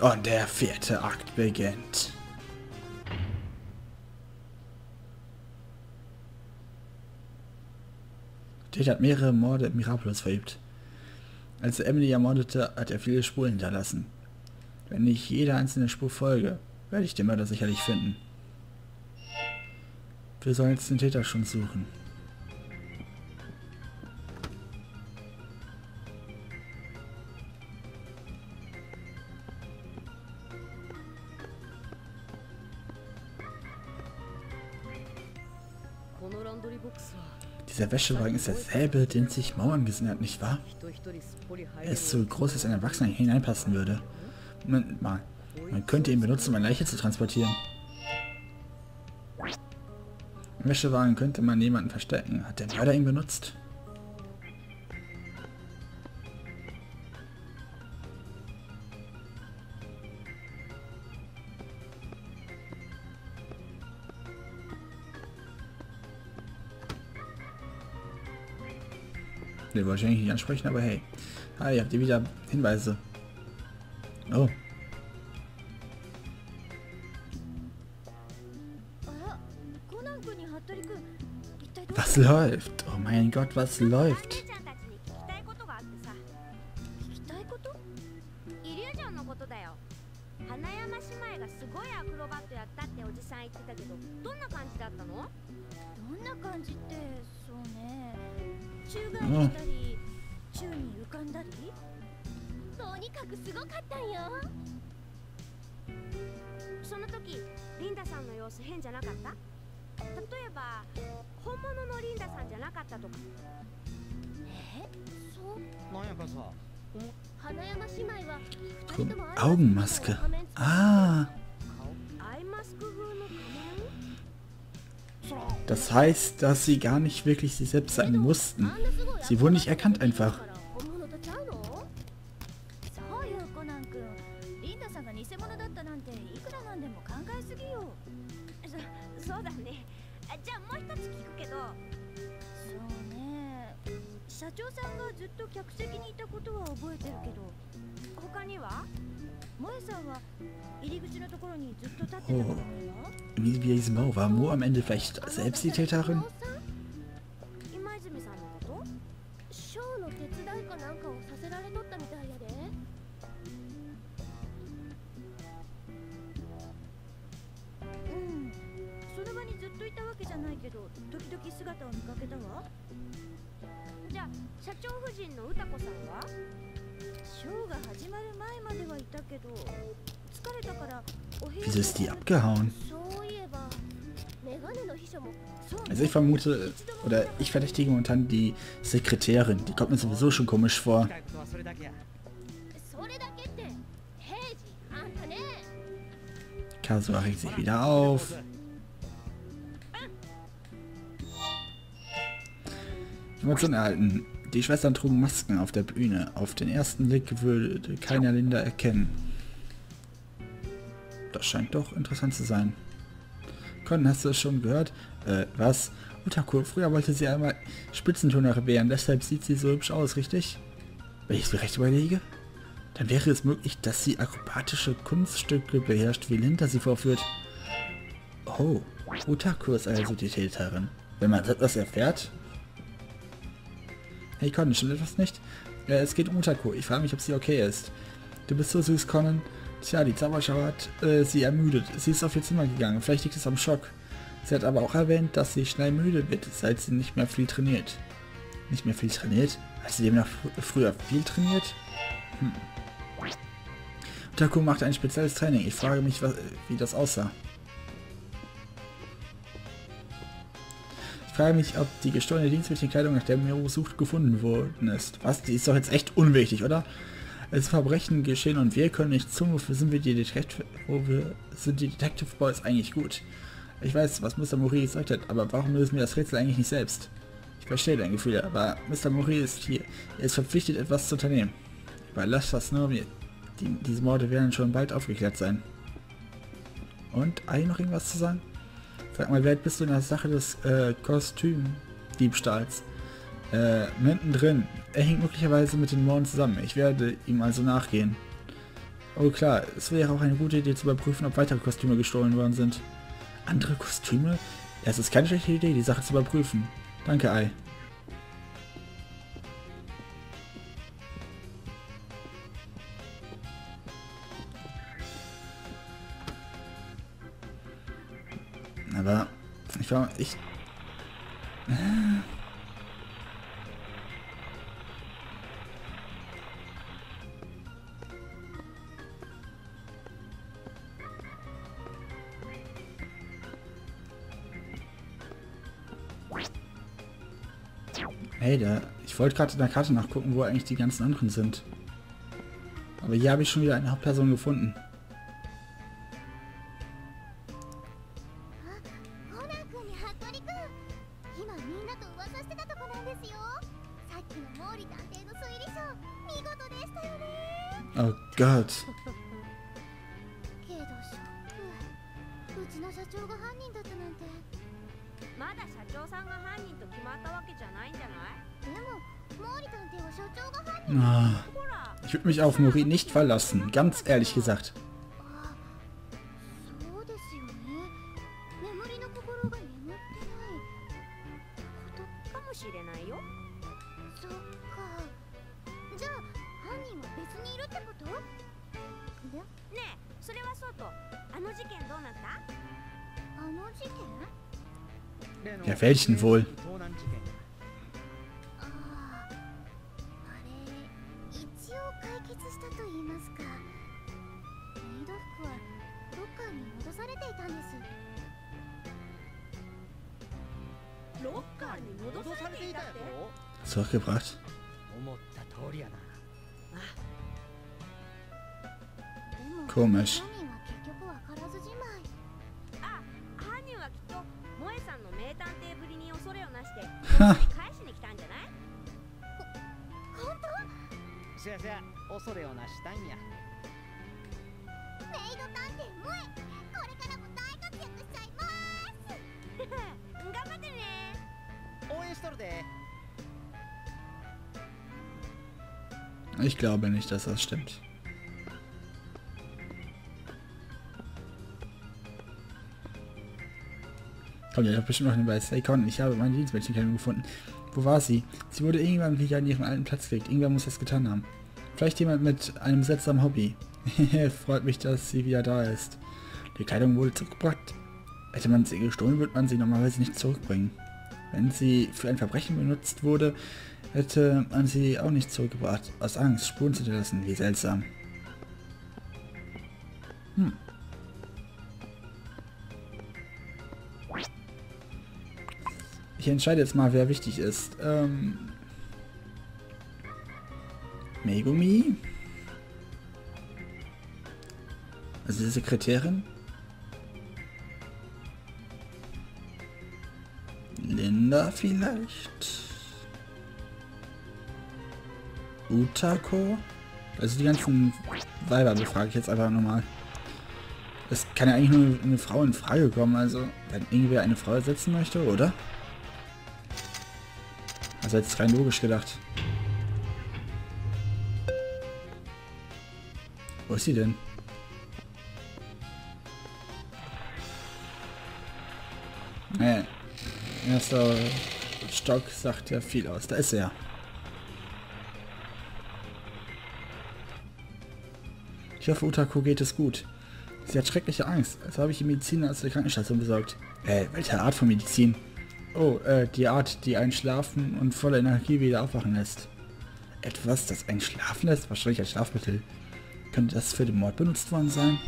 Und der vierte Akt beginnt. Tate hat mehrere Morde im Miraculous verübt. Als er Emily ermordete, hat er viele Spuren hinterlassen. Wenn ich jede einzelne Spur folge, werde ich den Mörder sicherlich finden. Wir sollen jetzt den Täter schon suchen. Dieser Wäschewagen ist derselbe, den sich Mauern gesehen hat, nicht wahr? Er ist so groß, dass ein Erwachsener hineinpassen würde. Moment mal. Man könnte ihn benutzen, um eine Leiche zu transportieren. Im Wäschewagen könnte man jemanden verstecken. Hat der Mörder ihn benutzt? Ne, wollte ich eigentlich nicht ansprechen, aber hey. Hi, habt ihr wieder Hinweise? Oh. Was läuft? Oh mein Gott, was läuft? とにかくすごかったんよその時リンダさんの様子変じゃなかった例えば本物のリンダさんじゃなかったとかえそうなんやかさ花山姉妹は Guck, Augenmaske. Ah, アイマスク風の仮面 das heißt, dass sie gar nicht wirklich sie selbst sein mussten. Sie wurden nicht erkannt einfach. くらなんでも考えすぎよ。そそうだね。あじゃあもう一つ聞くけど。そうね。社長さんがずっと客席にいたことは覚えてるけど。他には？萌さんは入り口のところにずっと立ってたのかな Wie wie diese Mau war Mo am Ende vielleicht selbst die Täterin? けじゃないけど時々姿を見かけたわじゃあ社長夫人の歌子さんはショーが始まる前まではいたけど疲れたからお部屋 Wieso ist die abgehauen? そういえばメガネの秘書もそうね Also ich vermute, oder ich verdächtige momentan die Sekretärin. Die kommt mir sowieso schon komisch vor. 聞きたいこ Information erhalten. Die Schwestern trugen Masken auf der Bühne. Auf den ersten Blick würde keiner Linda erkennen. Das scheint doch interessant zu sein. Con, hast du es schon gehört? Äh, was? Utaku, früher wollte sie einmal Spitzenturnerin werden, deshalb sieht sie so hübsch aus, richtig? Wenn ich es mir recht überlege? Dann wäre es möglich, dass sie akrobatische Kunststücke beherrscht, wie Linda sie vorführt. Oh, Utaku ist also die Täterin. Wenn man das erfährt? Hey Conan, stimmt etwas nicht? Ja, es geht um Utaku. Ich frage mich, ob sie okay ist. Du bist so süß, Conan. Tja, die Zauberschau hat äh, sie ermüdet. Sie ist auf ihr Zimmer gegangen. Vielleicht liegt es am Schock. Sie hat aber auch erwähnt, dass sie schnell müde wird, seit sie nicht mehr viel trainiert. Nicht mehr viel trainiert? Hat sie demnach fr früher viel trainiert? Hm. Utaku macht ein spezielles Training. Ich frage mich, was, wie das aussah. Frage mich, ob die gestohlene Dienstmädchenkleidung, nach der Miro sucht, gefunden worden ist. Was? Die ist doch jetzt echt unwichtig, oder? Es Verbrechen geschehen und wir können nicht tun, wofür sind wir die Detective, wo wir sind die Detective Boys eigentlich gut. Ich weiß, was Mr. Mori gesagt hat, aber warum lösen wir das Rätsel eigentlich nicht selbst? Ich verstehe dein Gefühl, aber Mr. Mori ist hier. Er ist verpflichtet, etwas zu unternehmen. Überlass das nur mir. Die, diese Morde werden schon bald aufgeklärt sein. Und, Ai, noch irgendwas zu sagen? Sag mal, wer bist du in der Sache des äh, Kostümdiebstahls? Äh, mittendrin. Er hängt möglicherweise mit den Morden zusammen. Ich werde ihm also nachgehen. Oh klar, es wäre auch eine gute Idee zu überprüfen, ob weitere Kostüme gestohlen worden sind. Andere Kostüme? Ja, es ist keine schlechte Idee, die Sache zu überprüfen. Danke, Ei. Aber ich war ich Hey, da, ich wollte gerade in der Karte nachgucken, wo eigentlich die ganzen anderen sind. Aber hier habe ich schon wieder eine Hauptperson gefunden. Oh Gott. けどショックうちの社長が犯人だったなんて。まだ社長さんが犯人と決まったわけじゃないんじゃ Ah, ich würde mich auf Mori nicht verlassen, ganz ehrlich gesagt. 犯人は別にいるってこと？ねえそれはそうと。あの事件どうなった？あの事件？Ja, welchen wohl? Zurückgebracht? Komisch. Ha. Ich glaube nicht, dass das stimmt. Ja, ich habe bestimmt noch eine bei Saycon. Ich habe meine Dienstmädchenkleidung gefunden. Wo war sie? Sie wurde irgendwann wieder an ihren alten Platz gelegt. Irgendwer muss das getan haben. Vielleicht jemand mit einem seltsamen Hobby. Freut mich, dass sie wieder da ist. Die Kleidung wurde zurückgebracht. Hätte man sie gestohlen, würde man sie normalerweise nicht zurückbringen. Wenn sie für ein Verbrechen benutzt wurde, hätte man sie auch nicht zurückgebracht. Aus Angst, Spuren zu hinterlassen. Wie seltsam. Hm. Entscheide jetzt mal, wer wichtig ist. Ähm, Megumi? Also die Sekretärin? Linda vielleicht? Utako? Also die ganzen Weiber befrage ich jetzt einfach nochmal. Es kann ja eigentlich nur eine Frau in Frage kommen, also wenn irgendwer eine Frau ersetzen möchte, oder? Also jetzt rein logisch gedacht. Wo ist sie denn? Nee. Erster Stock sagt ja viel aus. Da ist er. Ich hoffe, Utako geht es gut. Sie hat schreckliche Angst. Also habe ich die Mediziner aus der Krankenstation besorgt. Äh, welche Art von Medizin? Oh, äh, die Art, die einen schlafen und voller Energie wieder aufwachen lässt. Etwas, das einen schlafen lässt? Wahrscheinlich als Schlafmittel. Könnte das für den Mord benutzt worden sein?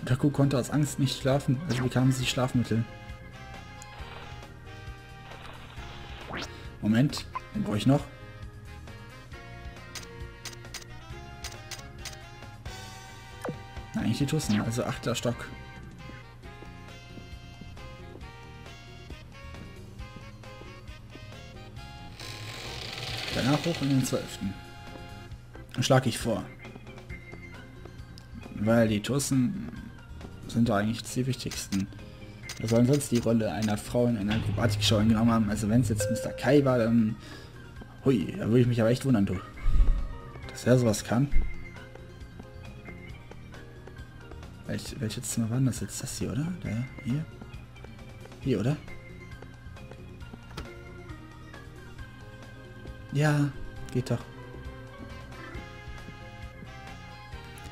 Utaku konnte aus Angst nicht schlafen, also bekam sie Schlafmittel. Moment, den brauche ich noch. Na, eigentlich die Tussen, also achter Stock. hoch in den 12. Schlage ich vor. Weil die Tussen sind da eigentlich die wichtigsten. Wer sollen sonst die Rolle einer Frau in einer Akrobatikshow genommen haben? Also wenn es jetzt Mr. Kai war, dann... Hui, da würde ich mich aber echt wundern, du. Dass er sowas kann. Welch, welches Zimmer war das jetzt? Das hier, oder? Der, hier? Hier, oder? Ja, geht doch.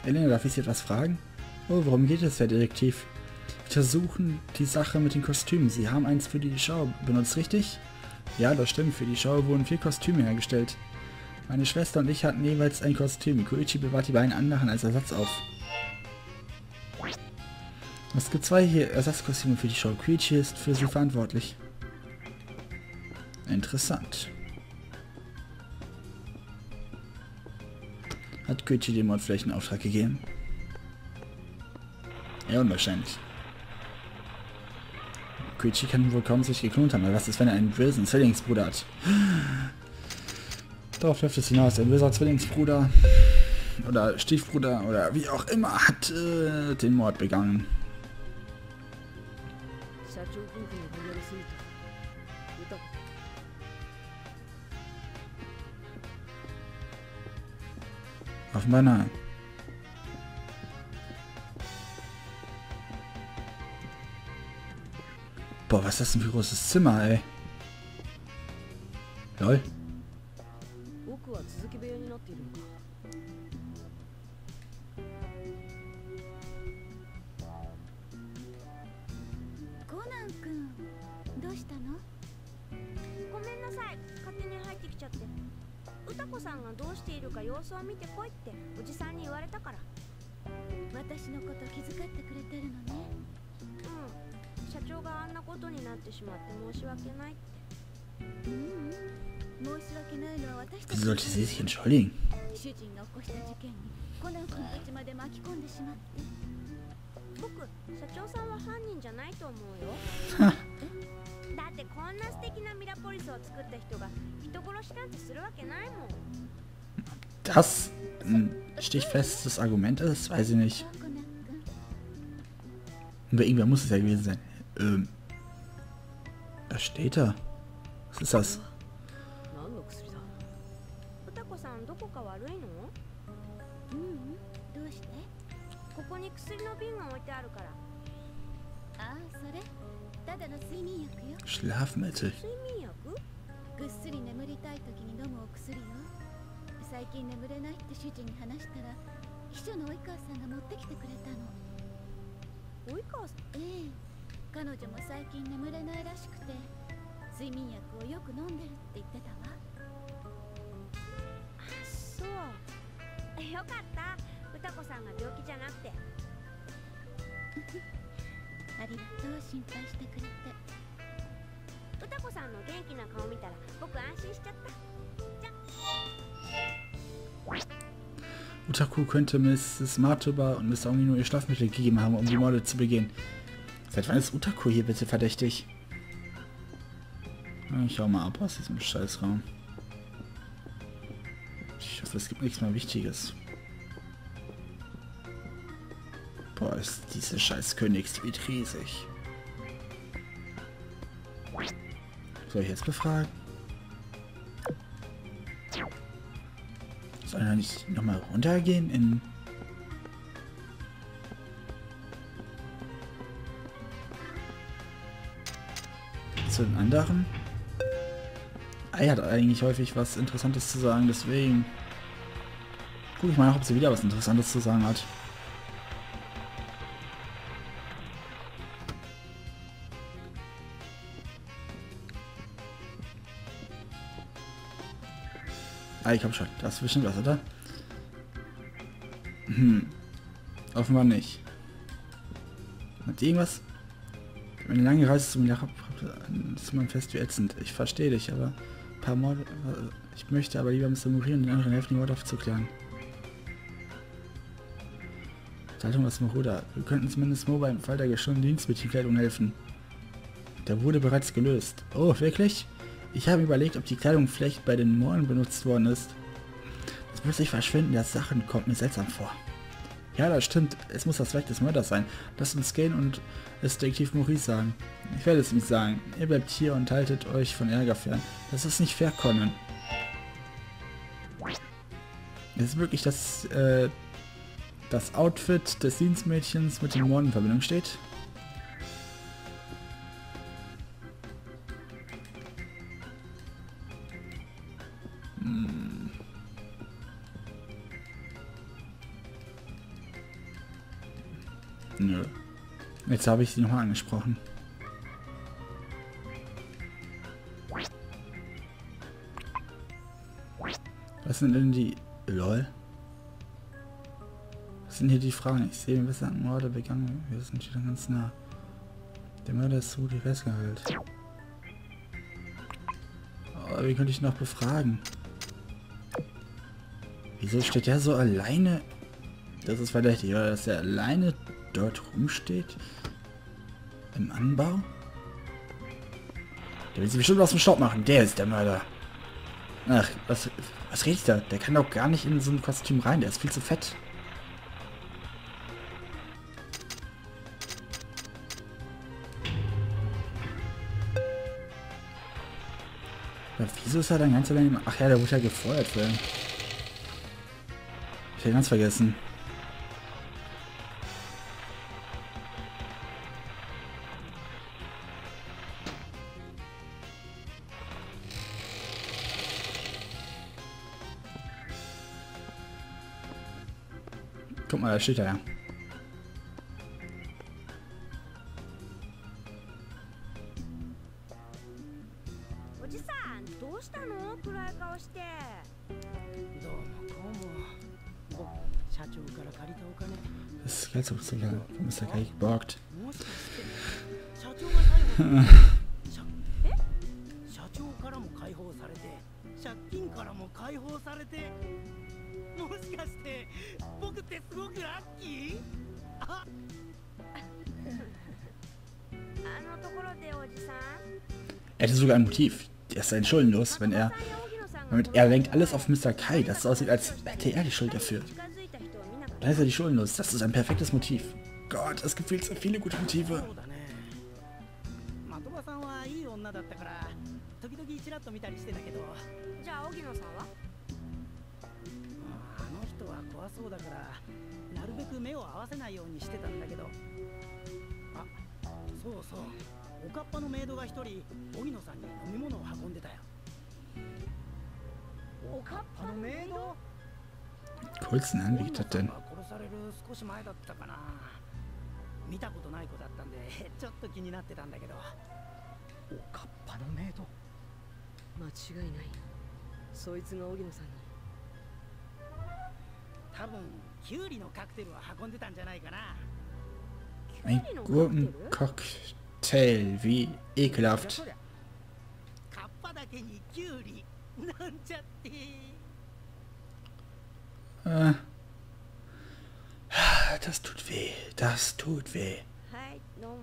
Elena, darf ich Sie etwas fragen? Oh, worum geht es, Herr Detektiv? Wir versuchen die Sache mit den Kostümen. Sie haben eins für die Show benutzt, richtig? Ja, das stimmt. Für die Show wurden vier Kostüme hergestellt. Meine Schwester und ich hatten jeweils ein Kostüm. Koichi bewahrt die beiden anderen als Ersatz auf. Es gibt zwei hier Ersatzkostüme für die Show. Koichi ist für sie verantwortlich. Interessant. Koichi dem Mord vielleicht einen Auftrag gegeben? Ja, unwahrscheinlich. Koichi kann wohl kaum sich geklont haben, aber was ist, wenn er einen bösen Zwillingsbruder hat? Darauf läuft es hinaus. Ein böser Zwillingsbruder oder Stiefbruder oder wie auch immer hat äh, den Mord begangen. Offenbar nein. Boah, was ist das denn für ein großes Zimmer, ey? Lol. がどうしているか様子を見てこいっておじさんに言われたから。私のこと気遣ってくれてるのね。うん。社長があんなことになってしまって申し訳ないって。うんうん。申し訳ないのは私たち sollte sie sich entschuldigen? 主人が起こした事件にコナン君たちまで巻き込んでしまって。僕社長さんは犯人じゃないと思うよ。だってこんな素敵なミラポリスを作った人が人殺しなんてするわけないもん das ein stichfestes Argument ist, weiß ich nicht. Und irgendwer muss es ja gewesen sein. Ähm. Da steht er. Was ist das? Schlafmittel. 最近眠れないって主人に話したら秘書の及川さんが持ってきてくれたの。及川さん？ええ。彼女も最近眠れないらしくて睡眠薬をよく飲んでるって言ってたわ。そう。よかった。歌子さんが病気じゃなくて。ありがとう心配してくれて。歌子さんの元気な顔見たら僕安心しちゃった Utaku könnte Mrs. Matoba und Mr. Ongino ihr Schlafmittel gegeben haben, um die Morde zu begehen. Seit wann ist Utaku hier bitte verdächtig? Ich hau mal ab aus diesem Scheißraum. Ich hoffe, es gibt nichts mehr Wichtiges. Boah, ist diese scheiß Königsgebiet riesig. Soll ich jetzt befragen? Er nicht nochmal runtergehen in... Zu den anderen? Er hat eigentlich häufig was Interessantes zu sagen, deswegen... Guck ich mal nach, ob sie wieder was Interessantes zu sagen hat. Ah, ich hab schon. Das ist bestimmt was, oder? Hm. Offenbar nicht. Hat irgendwas? Eine lange Reise zum Jakob ist mein Fest wie ätzend. Ich verstehe dich, aber ein paar Morde. äh, Ich möchte aber lieber Mr. Muri und den anderen helfen, die Morde aufzuklären. Zeitung aus Moruda. Wir könnten zumindest Mo beim Fall der geschundenen Dienstmädchenkleidung helfen. Der wurde bereits gelöst. Oh, wirklich? Ich habe überlegt, ob die Kleidung vielleicht bei den Morden benutzt worden ist. Das sich verschwinden, der Sachen kommt mir seltsam vor. Ja, das stimmt. Es muss das Werk des Mörders sein. Lasst uns gehen und es Detektiv Maurice sagen. Ich werde es ihm sagen. Ihr bleibt hier und haltet euch von Ärger fern. Das ist nicht fair, Conan. Es ist wirklich das, äh, das Outfit des Dienstmädchens mit dem Mord in Verbindung steht. Jetzt habe ich sie nochmal angesprochen. Was sind denn die... LOL? Was sind hier die Fragen? Ich sehe, was an Morde begangen. Wir sind wieder ganz nah. Der Mörder ist so die festgehalten. Oh, wie könnte ich noch befragen? Wieso steht der so alleine? Das ist verdächtig, oder? Dass er alleine dort rumsteht? Im Anbau? Der will sich bestimmt aus dem Staub machen. Der ist der Mörder. Ach, was, was redet da? Der kann doch gar nicht in so ein Kostüm rein. Der ist viel zu fett. Aber wieso ist er dann ganz allein? Ach ja, der wurde ja gefeuert werden. Ich hätte ganz vergessen. から借りたお金 Das Geldsogar von Mr. Kai geborgt. ってすごくラッキーああのところでおじさん Er hätte sogar ein Motiv. Er ist sein schuldenlos, wenn er... damit Er lenkt alles auf Mr. Kai, dass es aussieht, als hätte er die Schuld dafür. 近づいた人を見なかっ Da ist er die schuldenlos. Das ist ein perfektes Motiv. Gott, es gibt viel zu viele gute Motive. 人は怖そうだからなるべく目を合わせないようにしてたんだけど。あそうそう。おかっぱのメイドが一人荻野さんに飲み物を運んでたよ。おかっぱのメイド？Coolsten an, wie geht das denn? 殺される少し前だったかな。見たことない子だったんで ちょっと気になってたんだけど。おかっぱのメイド？間違いない。そいつが荻野さんに多分キュウリのカクテルを運んでたんじゃないかな Ein Gurkencocktail. Wie そりゃ ekelhaft. そりゃカッパだけにキュウリなんちゃって Äh. Das tut weh. Das tut weh. はいどうも